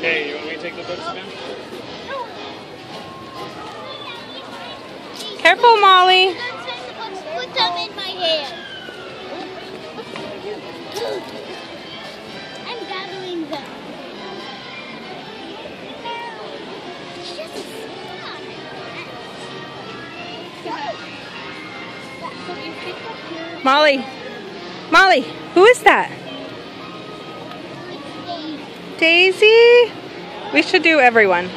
Hey, you want me to take the book spin? Careful, Molly. Put them in my hand. I'm gathering them. Molly. Molly, who is that? Daisy? We should do everyone.